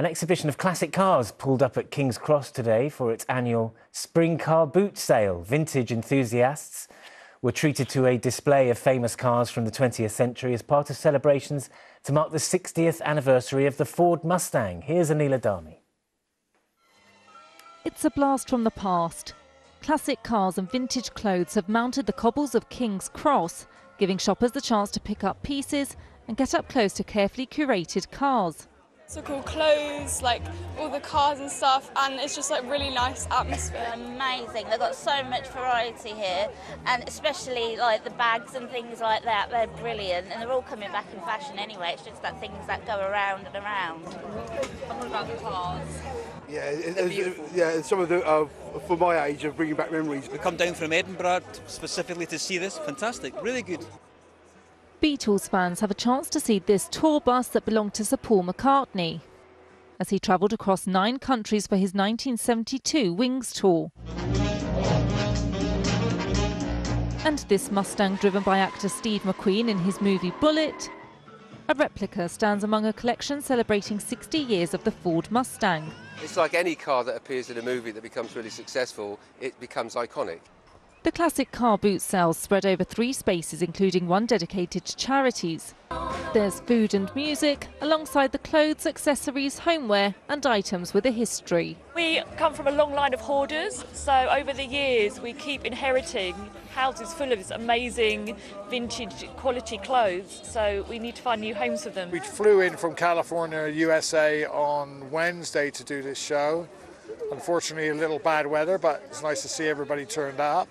An exhibition of classic cars pulled up at King's Cross today for its annual Spring Car Boot Sale. Vintage enthusiasts were treated to a display of famous cars from the 20th century as part of celebrations to mark the 60th anniversary of the Ford Mustang. Here's Anila Dami. It's a blast from the past. Classic cars and vintage clothes have mounted the cobbles of King's Cross, giving shoppers the chance to pick up pieces and get up close to carefully curated cars cool clothes, like all the cars and stuff, and it's just like really nice atmosphere. Amazing. They've got so much variety here, and especially like the bags and things like that. They're brilliant, and they're all coming back in fashion anyway. It's just that things that go around and around. And what about the cars? Yeah, it, yeah. Some of the uh, for my age of bringing back memories. We come down from Edinburgh specifically to see this. Fantastic, really good. Beatles fans have a chance to see this tour bus that belonged to Sir Paul McCartney as he travelled across nine countries for his 1972 Wings tour. And this Mustang driven by actor Steve McQueen in his movie Bullitt, a replica stands among a collection celebrating 60 years of the Ford Mustang. It's like any car that appears in a movie that becomes really successful, it becomes iconic. The classic car boot sales spread over three spaces, including one dedicated to charities. There's food and music, alongside the clothes, accessories, homeware and items with a history. We come from a long line of hoarders, so over the years we keep inheriting houses full of this amazing vintage quality clothes, so we need to find new homes for them. We flew in from California, USA on Wednesday to do this show. Unfortunately, a little bad weather, but it's nice to see everybody turned up.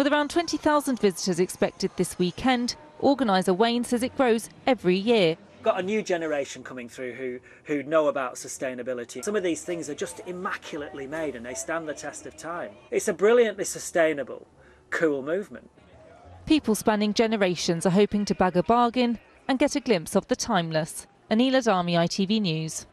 With around 20,000 visitors expected this weekend, organiser Wayne says it grows every year. Got a new generation coming through who, who know about sustainability. Some of these things are just immaculately made and they stand the test of time. It's a brilliantly sustainable, cool movement. People spanning generations are hoping to bag a bargain and get a glimpse of the timeless. Anila Dami, ITV News.